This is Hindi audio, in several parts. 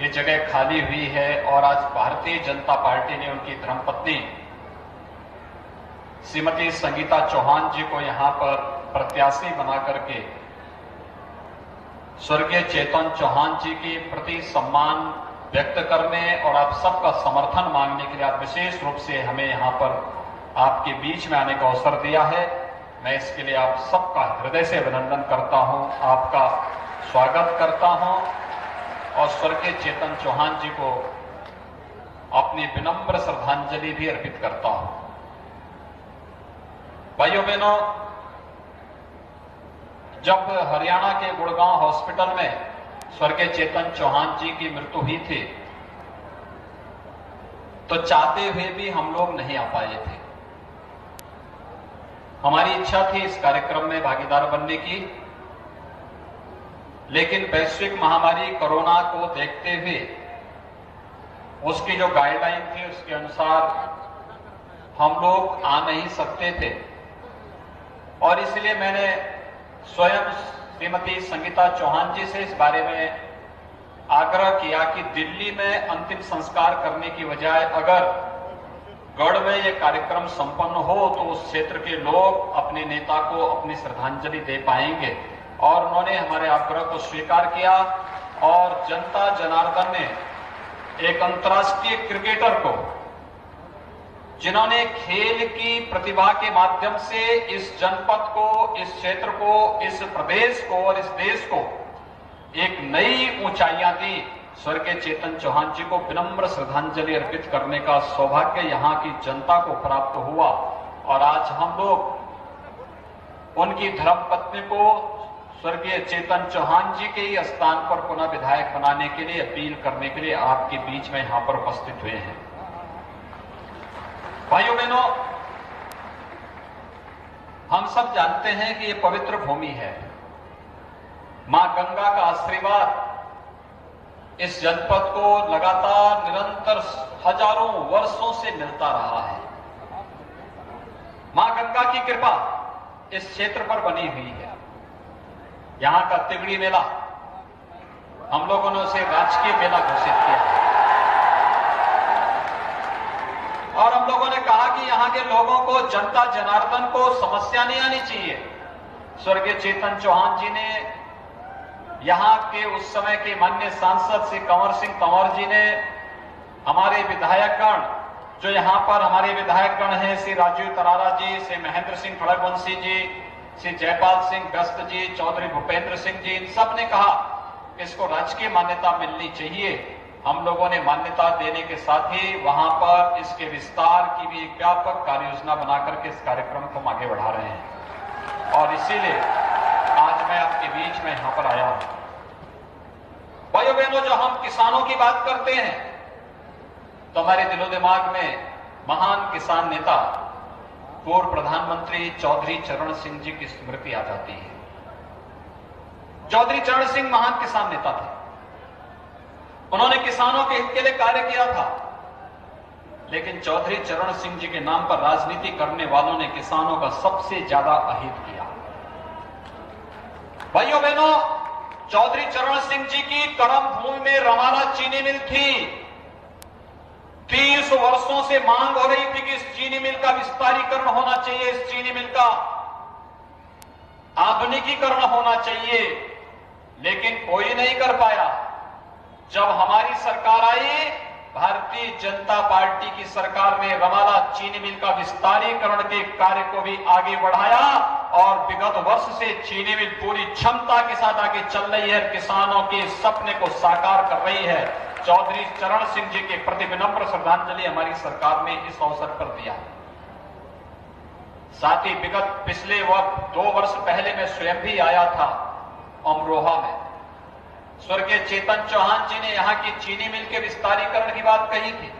ये जगह खाली हुई है और आज भारतीय जनता पार्टी ने उनकी धर्मपत्नी श्रीमती संगीता चौहान जी को यहाँ पर प्रत्याशी बना करके स्वर्गीय चेतन चौहान जी के प्रति सम्मान व्यक्त करने और आप सबका समर्थन मांगने के लिए आप विशेष रूप से हमें यहाँ पर आपके बीच में आने का अवसर दिया है। मैं इसके लिए आप सबका हृदय से अभिनंदन करता हूँ। आपका स्वागत करता हूँ। और स्वर्गीय चेतन चौहान जी को अपनी विनम्र श्रद्धांजलि भी अर्पित करता हूँ। भाइयों बहनों, जब हरियाणा के गुड़गांव हॉस्पिटल में स्वर्गीय चेतन चौहान जी की मृत्यु हुई थी तो चाहते हुए भी हम लोग नहीं आ पाए थे। हमारी इच्छा थी इस कार्यक्रम में भागीदार बनने की। लेकिन वैश्विक महामारी कोरोना को देखते हुए उसकी जो गाइडलाइन थी, उसके अनुसार हम लोग आ नहीं सकते थे। और इसलिए मैंने स्वयं श्रीमती संगीता चौहान जी से इस बारे में आग्रह किया कि दिल्ली में अंतिम संस्कार करने की बजाय अगर गढ़ में यह कार्यक्रम संपन्न हो तो उस क्षेत्र के लोग अपने नेता को अपनी श्रद्धांजलि दे पाएँगे। और उन्होंने हमारे आग्रह को स्वीकार किया और जनता जनार्दन ने एक अंतर्राष्ट्रीय क्रिकेटर को, जिन्होंने खेल की प्रतिभा के माध्यम से इस जनपद को, इस क्षेत्र को, इस प्रदेश को और इस देश को एक नई ऊंचाइयाँ दी। स्वर्गीय चेतन चौहान जी को विनम्र श्रद्धांजलि अर्पित करने का सौभाग्य यहाँ की जनता को प्राप्त हुआ। और आज हम लोग उनकी धर्मपत्नी को स्वर्गीय चेतन चौहान जी के ही स्थान पर पुनः विधायक बनाने के लिए अपील करने के लिए आपके बीच में यहाँ पर उपस्थित हुए हैं। भाइयों बहनों, हम सब जानते हैं कि यह पवित्र भूमि है। माँ गंगा का आशीर्वाद इस जनपद को लगातार निरंतर हज़ारों वर्षों से मिलता रहा है। माँ गंगा की कृपा इस क्षेत्र पर बनी हुई है। यहाँ का तिगड़ी मेला, हम लोगों ने उसे राजकीय मेला घोषित किया और हम लोगों ने कहा कि यहाँ के लोगों को, जनता जनार्दन को समस्या नहीं आनी चाहिए। स्वर्गीय चेतन चौहान जी ने, यहाँ के उस समय के मान्य सांसद श्री कंवर सिंह तंवर जी ने, हमारे विधायकगण जो यहाँ पर हमारे विधायकगण हैं, श्री राजीव तरारा जी, श्री महेंद्र सिंह खड़गवंशी जी श्री जयपाल सिंह व्यस्त जी चौधरी भूपेंद्र सिंह जी, इन सबने कहा, इसको राजकीय मान्यता मिलनी चाहिए। हम लोगों ने मान्यता देने के साथ ही वहाँ पर इसके विस्तार की भी एक व्यापक कार्य योजना बनाकर के इस कार्यक्रम को आगे बढ़ा रहे हैं। और इसीलिए आज मैं आपके बीच में यहाँ पर आया हूँ। भाइयों बहनों जो हम किसानों की बात करते हैं तो हमारे दिलो दिमाग में महान किसान नेता पूर्व प्रधानमंत्री चौधरी चरण सिंह जी की स्मृति आ जाती है। चौधरी चरण सिंह महान किसान नेता थे। उन्होंने किसानों के हित के लिए कार्य किया था। लेकिन चौधरी चरण सिंह जी के नाम पर राजनीति करने वालों ने किसानों का सबसे ज़्यादा अहित किया। भाइयों बहनों, चौधरी चरण सिंह जी की कर्म भूमि में रवाना चीनी मिल थी। तीस वर्षों से मांग हो रही थी कि इस चीनी मिल का विस्तारीकरण होना चाहिए, इस चीनी मिल का आधुनिकीकरण होना चाहिए। लेकिन कोई नहीं कर पाया। जब हमारी सरकार आई, भारतीय जनता पार्टी की सरकार ने रमाला चीनी मिल का विस्तारीकरण के कार्य को भी आगे बढ़ाया और विगत वर्ष से चीनी मिल पूरी क्षमता के साथ आगे चल रही है, किसानों के सपने को साकार कर रही है। चौधरी चरण सिंह जी के प्रति विनम्र श्रद्धांजलि हमारी सरकार ने इस अवसर पर दिया। साथ ही विगत पिछले वक्त दो वर्ष पहले मैं स्वयं भी आया था अमरोहा में। स्वर्गीय चेतन चौहान जी ने यहाँ की चीनी मिल के विस्तारीकरण की बात कही थी।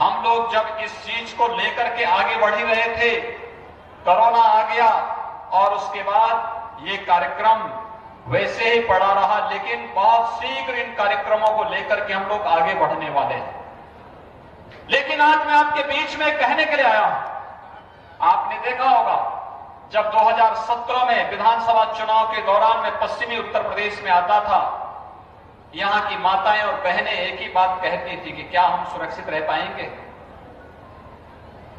हम लोग जब इस चीज़ को लेकर के आगे बढ़ रहे थे, कोरोना आ गया और उसके बाद ये कार्यक्रम वैसे ही पड़ा रहा, लेकिन बहुत शीघ्र इन कार्यक्रमों को लेकर के हम लोग आगे बढ़ने वाले हैं। लेकिन आज मैं आपके बीच में कहने के लिए आया हूँ। आपने देखा होगा, जब 2017 में विधानसभा चुनाव के दौरान मैं पश्चिमी उत्तर प्रदेश में आता था, यहाँ की माताएँ और बहनें एक ही बात कहती थी कि क्या हम सुरक्षित रह पाएँगे?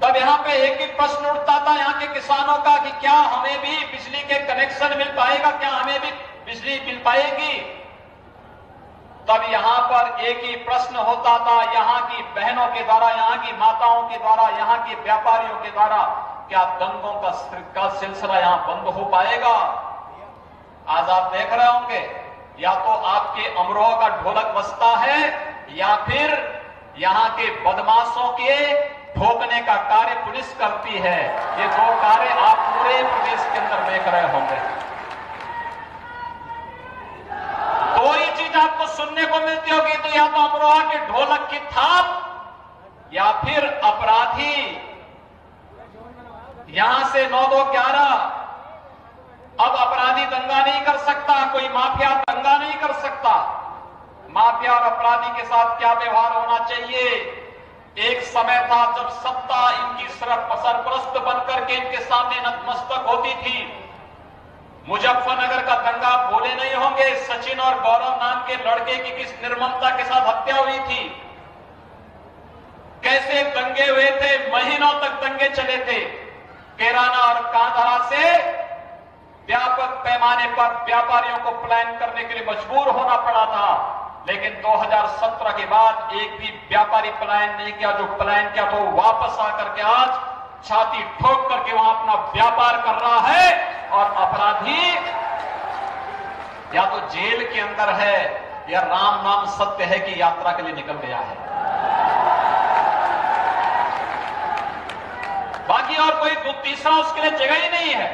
तब यहाँ पे एक ही प्रश्न उठता था, यहाँ के किसानों का कि क्या हमें भी बिजली के कनेक्शन मिल पाएगा, क्या हमें भी बिजली मिल पाएगी? तब यहाँ पर एक ही प्रश्न होता था यहाँ की बहनों के द्वारा यहाँ की माताओं के द्वारा यहाँ के व्यापारियों के द्वारा क्या दंगों का, का सिलसिला यहाँ बंद हो पाएगा? आज आप देख रहे होंगे या तो आपके अमरोह का ढोलक बसता है या फिर यहाँ के बदमाशों के ठोकने का कार्य पुलिस करती है। ये दो कार्य आप पूरे प्रदेश के अंदर देख रहे होंगे। दो ही चीज़ आपको सुनने को मिलती होगी तो या तो अमरोहा के ढोलक की थाप या फिर अपराधी। यहाँ से नौ दो ग्यारह। अब अपराधी दंगा नहीं कर सकता, कोई माफिया दंगा नहीं कर सकता। माफिया और अपराधी के साथ क्या व्यवहार होना चाहिए? एक समय था जब सत्ता इनकी सरप सरप्रस्त बनकर के इनके सामने नतमस्तक होती थी। मुजफ्फरनगर का दंगा, बोले नहीं होंगे। सचिन और गौरव नाम के लड़के की किस निर्ममता के साथ हत्या हुई थी? कैसे दंगे हुए थे? महीनों तक दंगे चले थे। केराना और कांधारा से व्यापक पैमाने पर व्यापारियों को प्लान करने के लिए मजबूर होना पड़ा था। लेकिन 2017 के बाद एक भी व्यापारी प्लान नहीं किया। जो प्लान किया तो वापस आकर के आज छाती ठोक करके वहाँ अपना व्यापार कर रहा है। और अपराधी या तो जेल के अंदर है या राम नाम सत्य है कि यात्रा के लिए निकल गया है। बाकी और कोई तीसरा उसके लिए जगह ही नहीं है।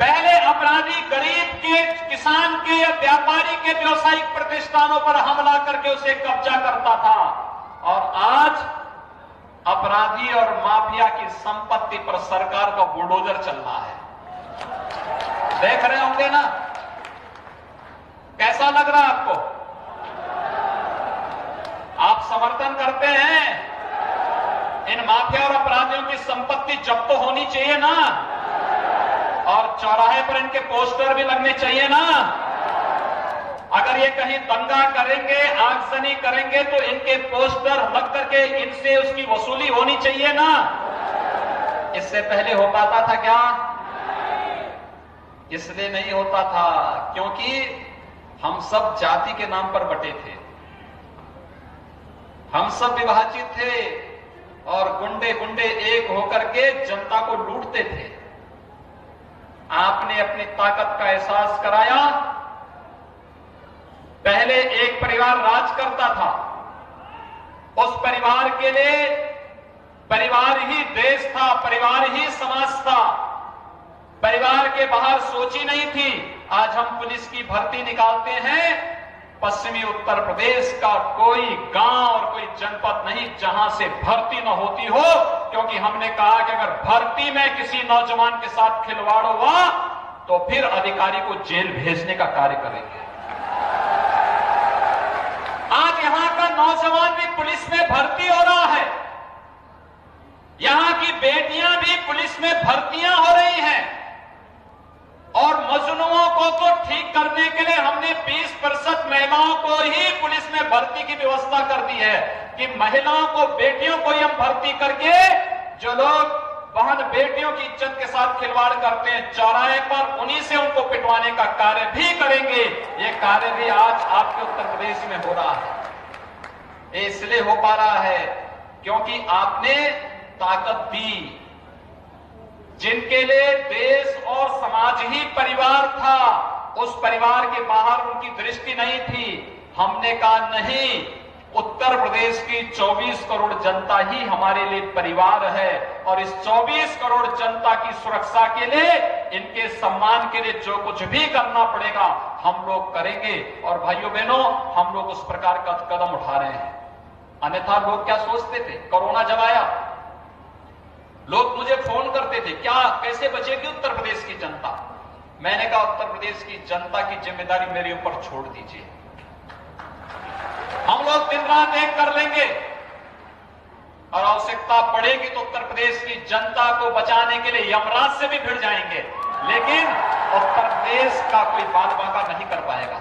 पहले अपराधी गरीब के, किसान के या व्यापारी के व्यवसायिक प्रतिष्ठानों पर हमला करके उसे कब्जा करता था। और आज अपराधी और माफिया की संपत्ति पर सरकार का बुलडोजर चल रहा है। देख रहे होंगे ना? कैसा लग रहा है आपको? आप समर्थन करते हैं? इन माफिया और अपराधियों की संपत्ति जब्त तो होनी चाहिए ना? और चौराहे पर इनके पोस्टर भी लगने चाहिए ना? अगर ये कहीं दंगा करेंगे, आगजनी करेंगे तो इनके पोस्टर लग करके इनसे उसकी वसूली होनी चाहिए ना। इससे पहले हो पाता था क्या? इसलिए नहीं होता था, क्योंकि हम सब जाति के नाम पर बटे थे। हम सब विभाजित थे और गुंडे गुंडे एक होकर के जनता को लूटते थे। आपने अपनी ताकत का एहसास कराया पहले एक परिवार राज करता था। उस परिवार के लिए परिवार ही देश था, परिवार ही समाज था। परिवार के बाहर सोची नहीं थी, आज हम पुलिस की भर्ती निकालते हैं। पश्चिमी उत्तर प्रदेश का कोई गाँव और कोई जनपद नहीं जहाँ से भर्ती न होती हो, क्योंकि हमने कहा कि अगर भर्ती में किसी नौजवान के साथ खिलवाड़ हुआ तो फिर अधिकारी को जेल भेजने का कार्य करेंगे। नौजवान भी पुलिस में भर्ती हो रहा है। यहाँ की बेटियाँ भी पुलिस में भर्तियाँ हो रही हैं। और मजनुओं को तो ठीक करने के लिए हमने 20 प्रतिशत महिलाओं को ही पुलिस में भर्ती की व्यवस्था कर दी है कि महिलाओं को, बेटियों को ही हम भर्ती करके जो लोग बहन बेटियों की इज़्ज़त के साथ खिलवाड़ करते हैं, चौराहे पर उन्हीं से उनको पिटवाने का कार्य भी करेंगे। ये कार्य भी आज आपके उत्तर प्रदेश में हो रहा है। इसलिए हो पा रहा है क्योंकि आपने ताकत दी। जिनके लिए देश और समाज ही परिवार था, उस परिवार के बाहर उनकी दृष्टि नहीं थी। हमने कहा, नहीं, उत्तर प्रदेश की 24 करोड़ जनता ही हमारे लिए परिवार है और इस 24 करोड़ जनता की सुरक्षा के लिए, इनके सम्मान के लिए जो कुछ भी करना पड़ेगा, हम लोग करेंगे। और भाइयों बहनों हम लोग उस प्रकार का कदम उठा रहे हैं। अन्यथा लोग क्या सोचते थे? कोरोना जब आया, लोग मुझे फ़ोन करते थे, क्या कैसे बचेगी उत्तर प्रदेश की जनता? मैंने कहा, उत्तर प्रदेश की जनता की ज़िम्मेदारी मेरे ऊपर छोड़ दीजिए। हम लोग दिन रात एक कर लेंगे। और आवश्यकता पड़ेगी तो उत्तर प्रदेश की जनता को बचाने के लिए यमराज से भी भिड़ जाएँगे। लेकिन उत्तर प्रदेश का कोई बाल बांका नहीं कर पाएगा।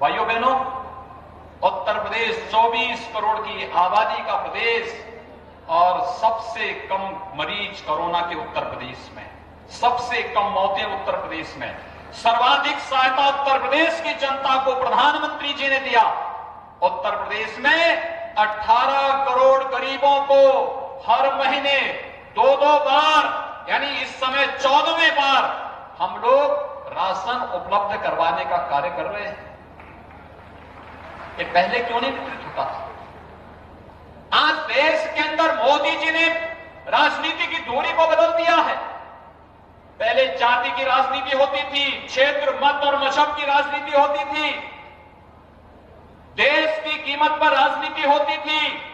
भाइयों, बहनों उत्तर प्रदेश 24 करोड़ की आबादी का प्रदेश और सबसे कम मरीज़ कोरोना के उत्तर प्रदेश में। सबसे कम मौतें उत्तर प्रदेश में। सर्वाधिक सहायता उत्तर प्रदेश की जनता को प्रधानमंत्री जी ने दिया। उत्तर प्रदेश में 18 करोड़ गरीबों को हर महीने दो दो बार, यानी इस समय चौदहवें बार, हम लोग राशन उपलब्ध करवाने का कार्य कर रहे हैं। ये पहले क्यों नहीं वितरित होता था आज देश के अंदर मोदी जी ने राजनीति की दूरी को बदल दिया है। पहले जाति की राजनीति होती थी, क्षेत्र, मत और मशब की राजनीति होती थी। देश की कीमत पर राजनीति होती थी।